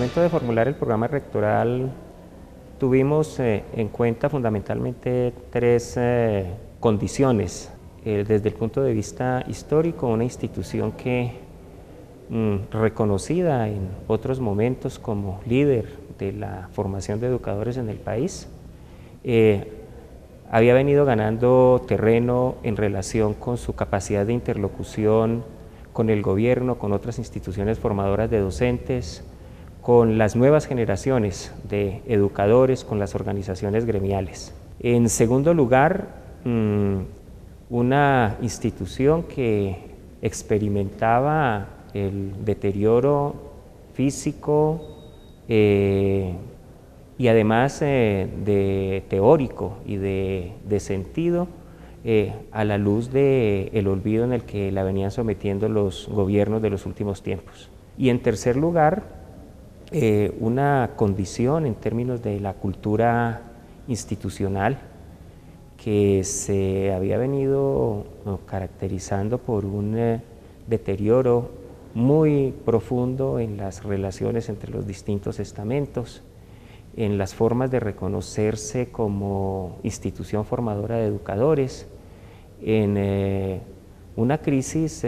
momento de formular el programa rectoral tuvimos eh, en cuenta fundamentalmente tres eh, condiciones. Eh, desde el punto de vista histórico, una institución que mm, reconocida en otros momentos como líder de la formación de educadores en el país, había venido ganando terreno en relación con su capacidad de interlocución con el gobierno, con otras instituciones formadoras de docentes, con las nuevas generaciones de educadores, con las organizaciones gremiales. En segundo lugar, mm, una institución que experimentaba el deterioro físico eh, y además eh, de teórico y de, sentido eh, a la luz del olvido en el que la venían sometiendo los gobiernos de los últimos tiempos. Y en tercer lugar, eh, una condición en términos de la cultura institucional que se había venido caracterizando por un eh, deterioro muy profundo en las relaciones entre los distintos estamentos, en las formas de reconocerse como institución formadora de educadores, en eh, una crisis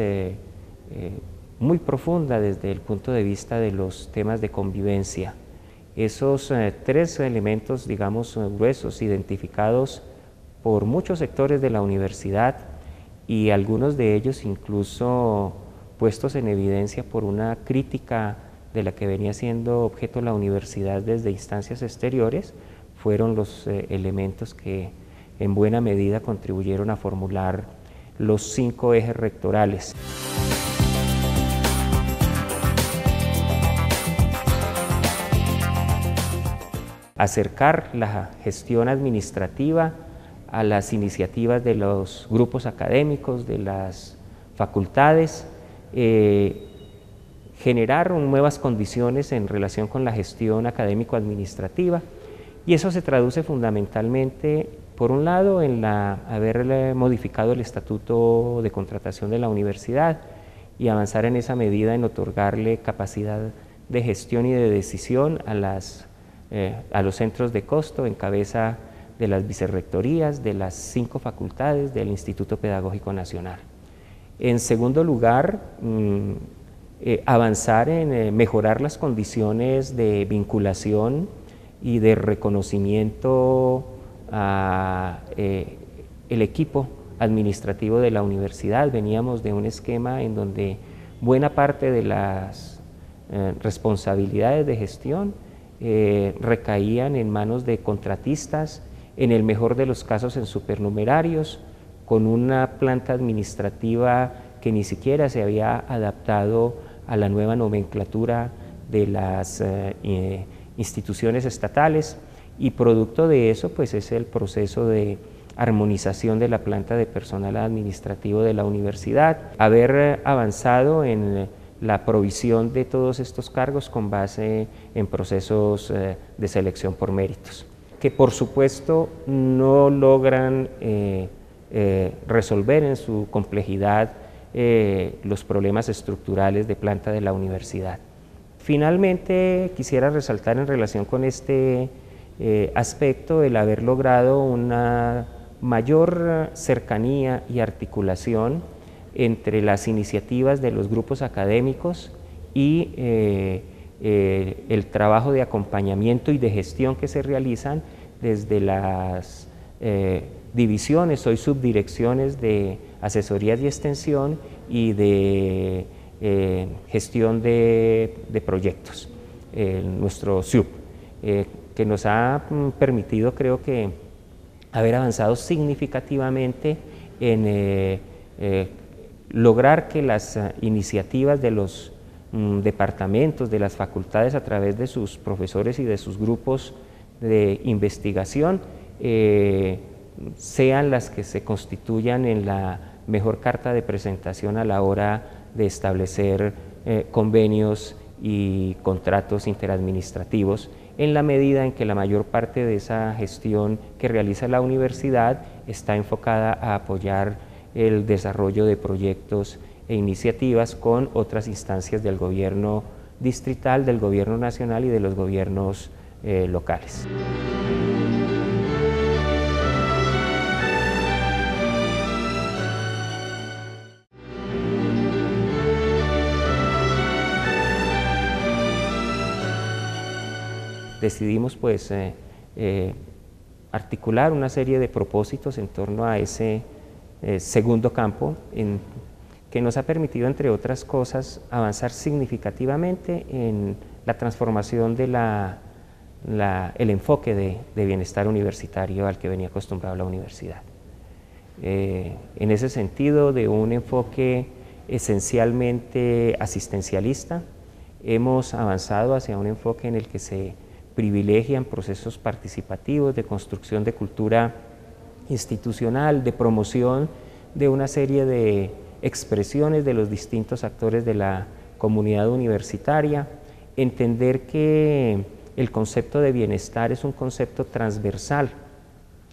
muy profunda desde el punto de vista de los temas de convivencia. Esos eh, tres elementos, digamos, gruesos, identificados por muchos sectores de la universidad y algunos de ellos incluso puestos en evidencia por una crítica de la que venía siendo objeto la universidad desde instancias exteriores, fueron los eh, elementos que en buena medida contribuyeron a formular los cinco ejes rectorales. Acercar la gestión administrativa a las iniciativas de los grupos académicos, de las facultades, eh, generar nuevas condiciones en relación con la gestión académico-administrativa. Y eso se traduce fundamentalmente, por un lado, en la, haber modificado el estatuto de contratación de la universidad y avanzar en esa medida en otorgarle capacidad de gestión y de decisión a las eh, a los centros de costo en cabeza de las vicerrectorías de las cinco facultades del Instituto Pedagógico Nacional. En segundo lugar, mm, eh, avanzar en eh, mejorar las condiciones de vinculación y de reconocimiento a el equipo administrativo de la universidad. Veníamos de un esquema en donde buena parte de las responsabilidades de gestión eh, recaían en manos de contratistas, en el mejor de los casos en supernumerarios, con una planta administrativa que ni siquiera se había adaptado a la nueva nomenclatura de las eh, eh, instituciones estatales. Y producto de eso pues es el proceso de armonización de la planta de personal administrativo de la universidad, haber avanzado en la provisión de todos estos cargos con base en procesos eh, de selección por méritos, que por supuesto no logran eh, eh, resolver en su complejidad los problemas estructurales de planta de la universidad. Finalmente, quisiera resaltar en relación con este aspecto el haber logrado una mayor cercanía y articulación entre las iniciativas de los grupos académicos y eh, eh, el trabajo de acompañamiento y de gestión que se realizan desde las eh, divisiones, hoy subdirecciones de asesorías y extensión y de gestión de, de proyectos, nuestro SUB, que nos ha mm, permitido creo que haber avanzado significativamente en lograr que las eh, iniciativas de los mm, departamentos, de las facultades a través de sus profesores y de sus grupos de investigación eh, sean las que se constituyan en la mejor carta de presentación a la hora de establecer eh, convenios y contratos interadministrativos en la medida en que la mayor parte de esa gestión que realiza la universidad está enfocada a apoyar el desarrollo de proyectos e iniciativas con otras instancias del gobierno distrital, del gobierno nacional y de los gobiernos eh, locales. Decidimos pues eh, eh, articular una serie de propósitos en torno a ese segundo campo en que nos ha permitido, entre otras cosas, avanzar significativamente en la transformación del el enfoque de, bienestar universitario al que venía acostumbrado la universidad. Eh, en ese sentido, de un enfoque esencialmente asistencialista, hemos avanzado hacia un enfoque en el que se privilegian procesos participativos de construcción de cultura institucional, de promoción de una serie de expresiones de los distintos actores de la comunidad universitaria, entender que el concepto de bienestar es un concepto transversal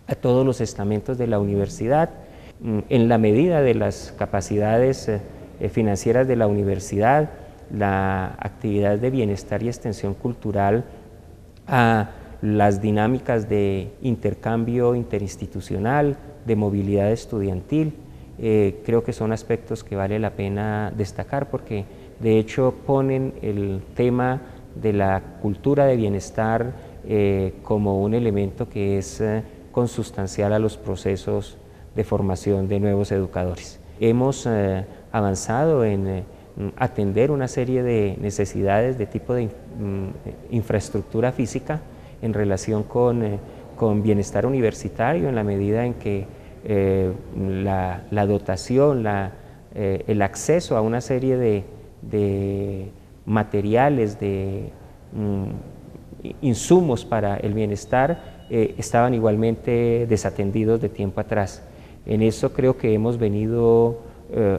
a todos los estamentos de la universidad, mm, en la medida de las capacidades eh, eh, financieras de la universidad, la actividad de bienestar y extensión cultural a las dinámicas de intercambio interinstitucional, de movilidad estudiantil, eh, creo que son aspectos que vale la pena destacar porque de hecho ponen el tema de la cultura de bienestar eh, como un elemento que es eh, consustancial a los procesos de formación de nuevos educadores. Hemos avanzado en atender una serie de necesidades de tipo de mm, infraestructura física en relación con, con bienestar universitario en la medida en que eh, la, dotación, eh, el acceso a una serie de, materiales, de mm, insumos para el bienestar, eh, estaban igualmente desatendidos de tiempo atrás. En eso creo que hemos venido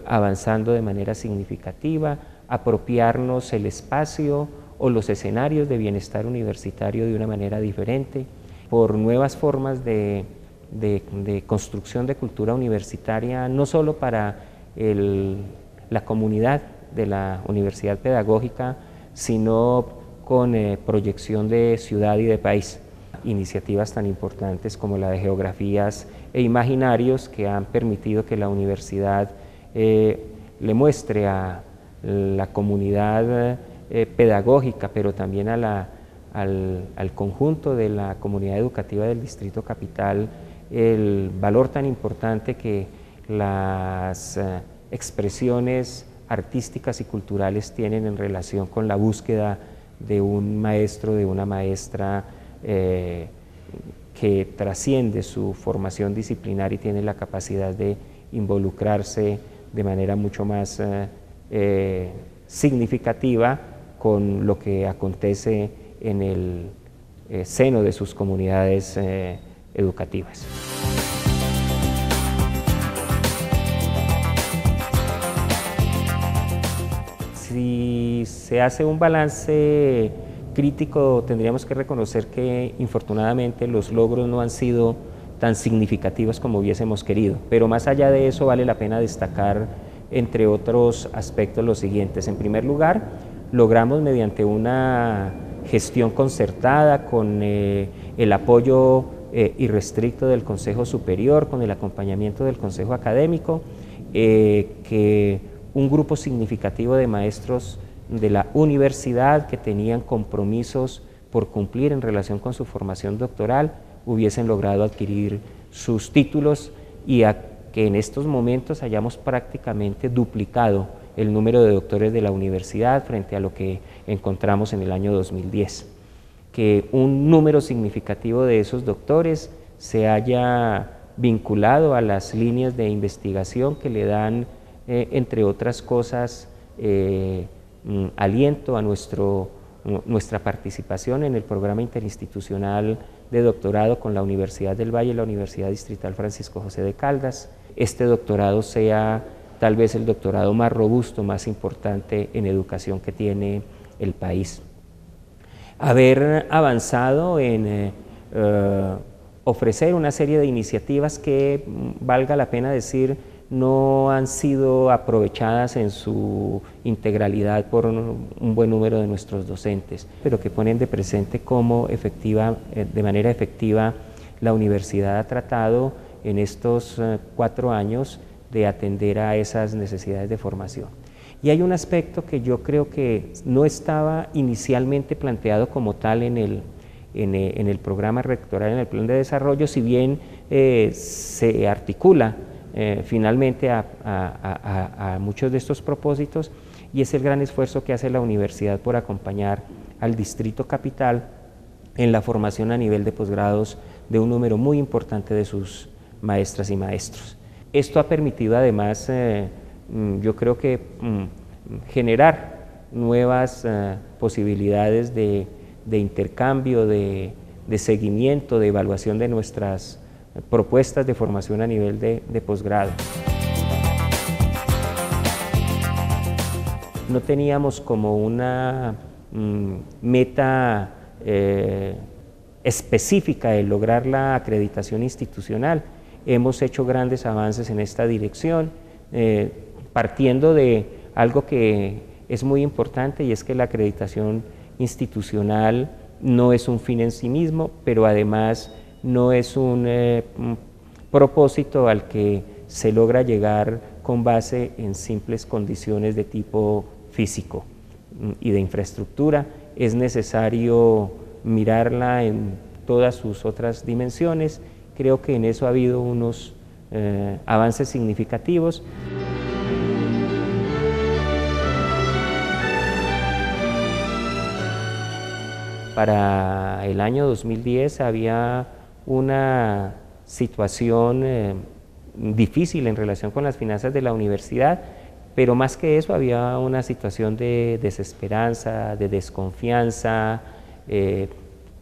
avanzando de manera significativa, apropiarnos el espacio o los escenarios de bienestar universitario de una manera diferente, por nuevas formas de de, construcción de cultura universitaria, no solo para la comunidad de la universidad pedagógica, sino con eh, proyección de ciudad y de país. Iniciativas tan importantes como la de geografías e imaginarios que han permitido que la universidad eh, le muestre a la comunidad eh, pedagógica, pero también al, al, conjunto de la comunidad educativa del Distrito Capital, el valor tan importante que las eh, expresiones artísticas y culturales tienen en relación con la búsqueda de un maestro, de una maestra eh, que trasciende su formación disciplinar y tiene la capacidad de involucrarse de manera mucho más significativa con lo que acontece en el seno de sus comunidades educativas. Si se hace un balance crítico, tendríamos que reconocer que infortunadamente los logros no han sido tan significativos como hubiésemos querido, pero más allá de eso vale la pena destacar, entre otros aspectos, los siguientes. En primer lugar, logramos mediante una gestión concertada con eh, el apoyo eh, irrestricto del Consejo Superior, con el acompañamiento del Consejo Académico, eh, que un grupo significativo de maestros de la universidad que tenían compromisos por cumplir en relación con su formación doctoral hubiesen logrado adquirir sus títulos y que en estos momentos hayamos prácticamente duplicado el número de doctores de la universidad frente a lo que encontramos en el año 2010 que un número significativo de esos doctores se haya vinculado a las líneas de investigación que le dan, eh, entre otras cosas, eh, mm, aliento a nuestro, nuestra participación en el programa interinstitucional de doctorado con la Universidad del Valle y la Universidad Distrital Francisco José de Caldas. Este doctorado sea tal vez el doctorado más robusto, más importante en educación que tiene el país. Haber avanzado en eh, eh, ofrecer una serie de iniciativas que, mm, valga la pena decir, no han sido aprovechadas en su integralidad por un, buen número de nuestros docentes, pero que ponen de presente cómo efectiva, eh, de manera efectiva la universidad ha tratado en estos cuatro años de atender a esas necesidades de formación. Y hay un aspecto que yo creo que no estaba inicialmente planteado como tal en el, en, eh, el programa rectoral, en el plan de desarrollo, si bien se articula eh, finalmente a, muchos de estos propósitos y es el gran esfuerzo que hace la universidad por acompañar al distrito capital en la formación a nivel de posgrados de un número muy importante de sus maestras y maestros. Esto ha permitido además, eh, mm, yo creo que mm, generar nuevas eh, posibilidades de, intercambio, de, seguimiento, de evaluación de nuestras propuestas de formación a nivel de, posgrado. No teníamos como una mm, meta eh, específica de lograr la acreditación institucional. Hemos hecho grandes avances en esta dirección, eh, partiendo de algo que es muy importante y es que la acreditación institucional no es un fin en sí mismo, pero además no es eh, un propósito al que se logra llegar con base en simples condiciones de tipo físico mm, y de infraestructura. Es necesario mirarla en todas sus otras dimensiones. Creo que en eso ha habido unos eh, avances significativos. Para el año 2010 había una situación eh, difícil en relación con las finanzas de la universidad, pero más que eso había una situación de desesperanza, de desconfianza eh,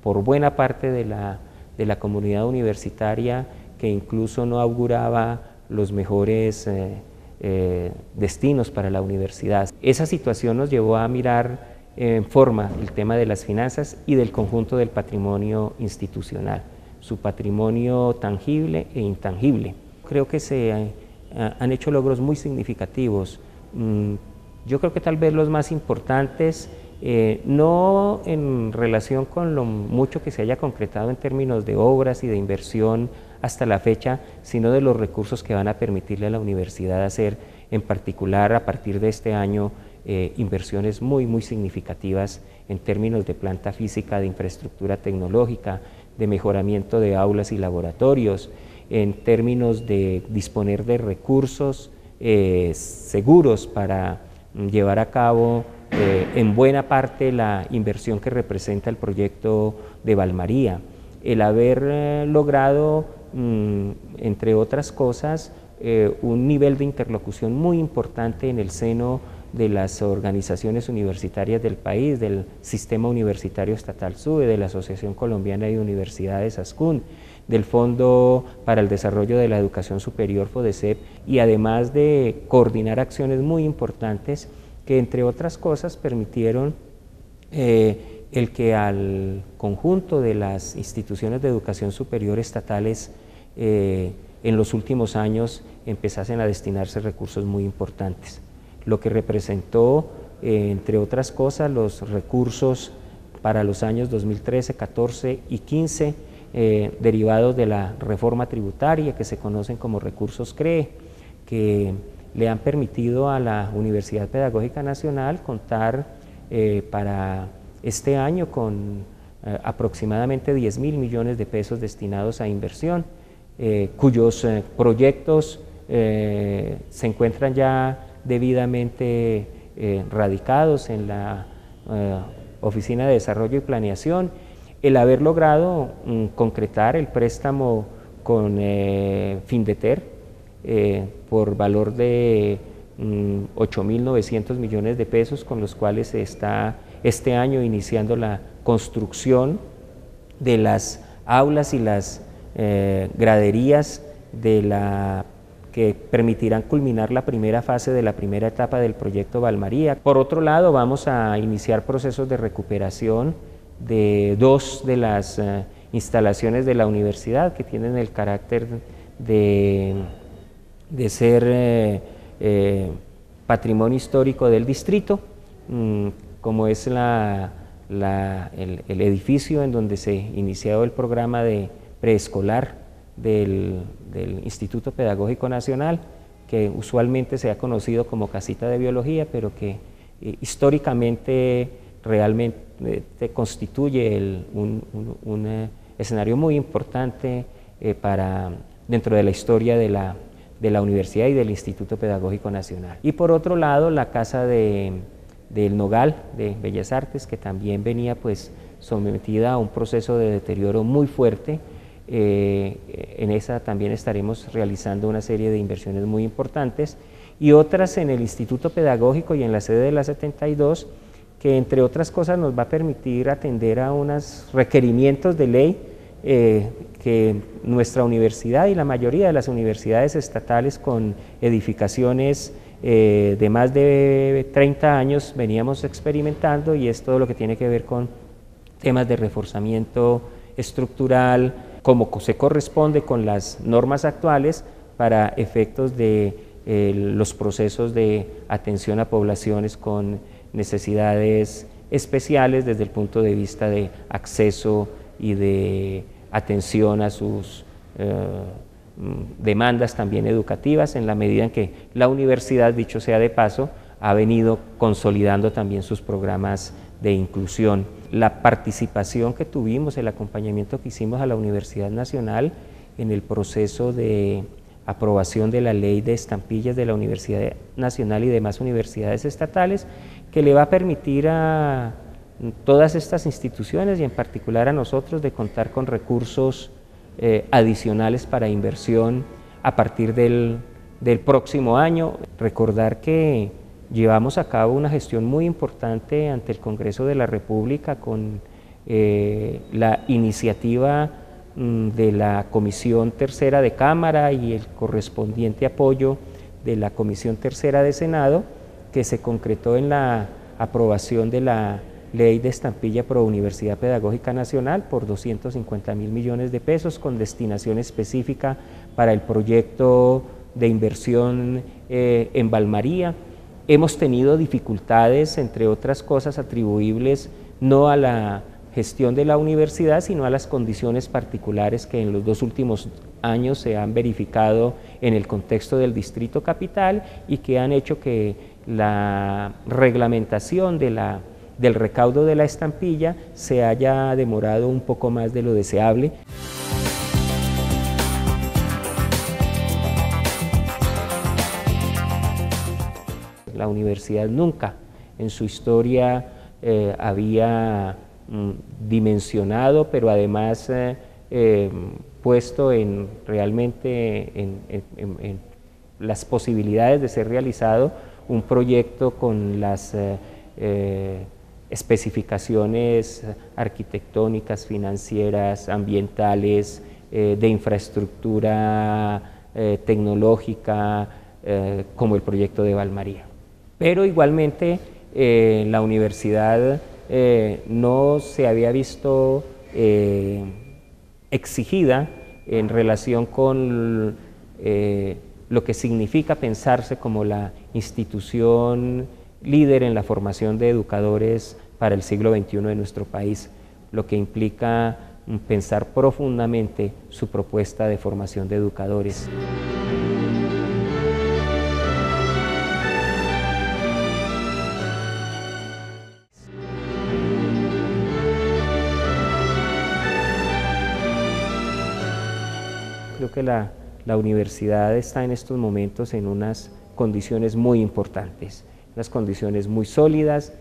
por buena parte de la, de la, comunidad universitaria que incluso no auguraba los mejores eh, destinos para la universidad. Esa situación nos llevó a mirar en forma el tema de las finanzas y del conjunto del patrimonio institucional su patrimonio tangible e intangible. Creo que se eh, han hecho logros muy significativos. Mm, yo creo que tal vez los más importantes, eh, no en relación con lo mucho que se haya concretado en términos de obras y de inversión hasta la fecha, sino de los recursos que van a permitirle a la universidad hacer, en particular a partir de este año, eh, inversiones muy, muy significativas en términos de planta física, de infraestructura tecnológica, de mejoramiento de aulas y laboratorios, en términos de disponer de recursos eh, seguros para llevar a cabo eh, en buena parte la inversión que representa el proyecto de Valmaría. El haber eh, logrado, mm, entre otras cosas, un nivel de interlocución muy importante en el seno de las organizaciones universitarias del país, del Sistema Universitario Estatal SUBE, de la Asociación Colombiana de Universidades ASCUN, del Fondo para el Desarrollo de la Educación Superior FODECEP y además de coordinar acciones muy importantes que entre otras cosas permitieron eh, el que al conjunto de las instituciones de educación superior estatales eh, en los últimos años empezasen a destinarse recursos muy importantes lo que representó, eh, entre otras cosas, los recursos para los años 2013, 14 y 15 eh, derivados de la reforma tributaria que se conocen como recursos CREE, que le han permitido a la Universidad Pedagógica Nacional contar eh, para este año con aproximadamente 10 mil millones de pesos destinados a inversión, cuyos proyectos se encuentran ya debidamente eh, radicados en la eh, Oficina de Desarrollo y Planeación, el haber logrado mm, concretar el préstamo con eh, por valor de 8.900 mm, millones de pesos, con los cuales se está este año iniciando la construcción de las aulas y las graderías de la que permitirán culminar la primera fase de la primera etapa del proyecto Valmaría. Por otro lado, vamos a iniciar procesos de recuperación de dos de las eh, instalaciones de la universidad que tienen el carácter de de ser eh, eh, patrimonio histórico del distrito, mm, como es el, edificio en donde se inició el programa de preescolar del, Instituto Pedagógico Nacional, que usualmente se ha conocido como casita de biología, pero que eh, históricamente realmente constituye un, escenario muy importante para, dentro de la historia de la, de la universidad y del Instituto Pedagógico Nacional. Y por otro lado, la Casa de, del Nogal de Bellas Artes, que también venía pues sometida a un proceso de deterioro muy fuerte. Eh, en esa también estaremos realizando una serie de inversiones muy importantes y otras en el Instituto Pedagógico y en la sede de la 72, que entre otras cosas nos va a permitir atender a unos requerimientos de ley eh, que nuestra universidad y la mayoría de las universidades estatales con edificaciones eh, de más de 30 años veníamos experimentando y es todo lo que tiene que ver con temas de reforzamiento estructural, como se corresponde con las normas actuales para efectos de eh, los procesos de atención a poblaciones con necesidades especiales desde el punto de vista de acceso y de atención a sus eh, mm, demandas también educativas en la medida en que la universidad, dicho sea de paso, ha venido consolidando también sus programas de inclusión. La participación que tuvimos, el acompañamiento que hicimos a la Universidad Nacional en el proceso de aprobación de la ley de estampillas de la Universidad Nacional y demás universidades estatales, que le va a permitir a todas estas instituciones y en particular a nosotros de contar con recursos eh, adicionales para inversión a partir del, próximo año. Recordar que llevamos a cabo una gestión muy importante ante el Congreso de la República con eh, la iniciativa mm, de la Comisión Tercera de Cámara y el correspondiente apoyo de la Comisión Tercera de Senado, que se concretó en la aprobación de la ley de estampilla pro Universidad Pedagógica Nacional por 250 mil millones de pesos con destinación específica para el proyecto de inversión eh, en Valmaría. Hemos tenido dificultades, entre otras cosas, atribuibles no a la gestión de la universidad, sino a las condiciones particulares que en los dos últimos años se han verificado en el contexto del distrito capital y que han hecho que la reglamentación de la del recaudo de la estampilla se haya demorado un poco más de lo deseable. La universidad nunca en su historia eh, había mm, dimensionado, pero además eh, eh, puesto en realmente en, las posibilidades de ser realizado un proyecto con las especificaciones arquitectónicas, financieras, ambientales, eh, de infraestructura eh, tecnológica, eh, como el proyecto de Valmaría. Pero igualmente la universidad no se había visto exigida en relación con lo que significa pensarse como la institución líder en la formación de educadores para el siglo XXI de nuestro país, lo que implica pensar profundamente su propuesta de formación de educadores. Creo que la, la universidad está en estos momentos en unas condiciones muy importantes unas condiciones muy sólidas,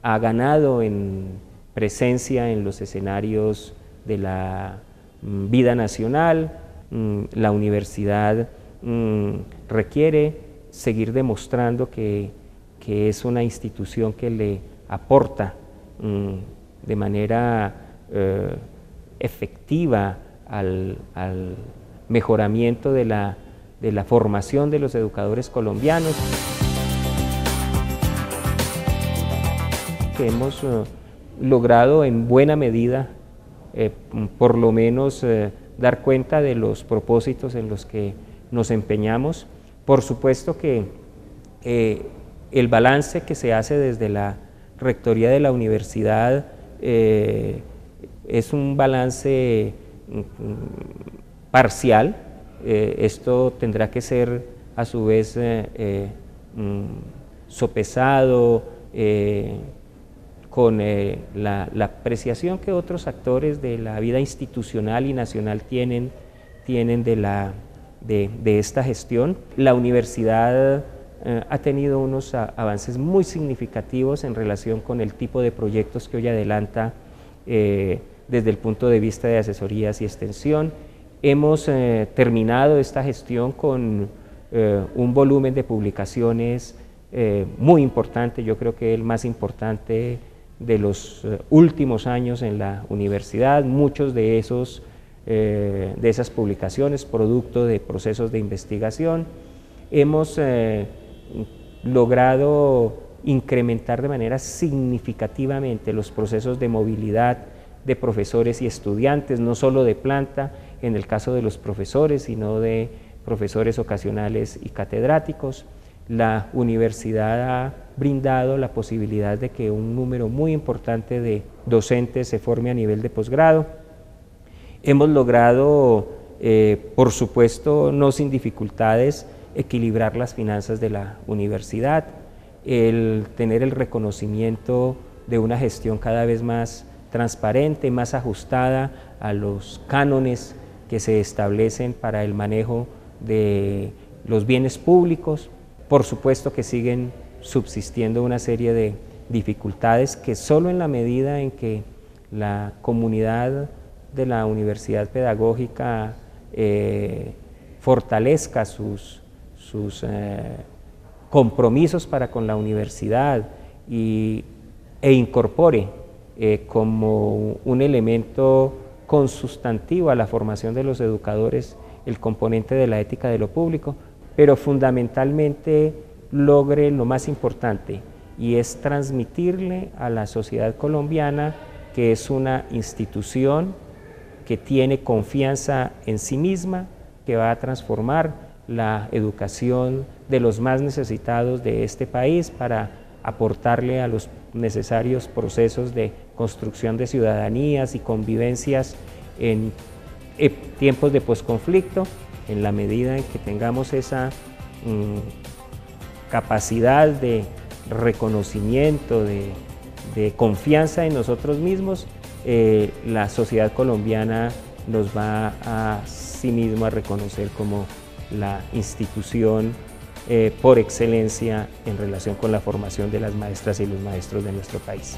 ha ganado en presencia en los escenarios de la mm, vida nacional, mm, la universidad mm, requiere seguir demostrando que, es una institución que le aporta de manera eh, efectiva al, mejoramiento de la, de la formación de los educadores colombianos. Que hemos eh, logrado en buena medida, eh, por lo menos, eh, dar cuenta de los propósitos en los que nos empeñamos. Por supuesto que el balance que se hace desde la rectoría de la universidad es un balance mm, parcial. Esto tendrá que ser a su vez mm, sopesado con la, apreciación que otros actores de la vida institucional y nacional tienen, tienen de, la, de esta gestión. La universidad eh, ha tenido unos avances muy significativos en relación con el tipo de proyectos que hoy adelanta eh, desde el punto de vista de asesorías y extensión. Hemos eh, terminado esta gestión con un volumen de publicaciones muy importante, yo creo que el más importante de los últimos años en la universidad, muchos de esos de esas publicaciones, producto de procesos de investigación. Hemos logrado incrementar de manera significativamente los procesos de movilidad de profesores y estudiantes, no solo de planta en el caso de los profesores, sino de profesores ocasionales y catedráticos. La universidad ha brindado la posibilidad de que un número muy importante de docentes se forme a nivel de posgrado. Hemos logrado, eh, por supuesto, no sin dificultades, equilibrar las finanzas de la universidad, el tener el reconocimiento de una gestión cada vez más transparente, más ajustada a los cánones que se establecen para el manejo de los bienes públicos. Por supuesto que siguen subsistiendo una serie de dificultades que solo en la medida en que la comunidad de la universidad pedagógica eh, fortalezca sus sus eh, compromisos para con la universidad y, e incorpore eh, como un elemento consustantivo a la formación de los educadores el componente de la ética de lo público, pero fundamentalmente logre lo más importante y es transmitirle a la sociedad colombiana que es una institución que tiene confianza en sí misma, que va a transformar la educación de los más necesitados de este país para aportarle a los necesarios procesos de construcción de ciudadanías y convivencias en eh, tiempos de posconflicto, en la medida en que tengamos esa mm, capacidad de reconocimiento, de, confianza en nosotros mismos, eh, la sociedad colombiana nos va a sí misma a reconocer como la institución eh, por excelencia en relación con la formación de las maestras y los maestros de nuestro país.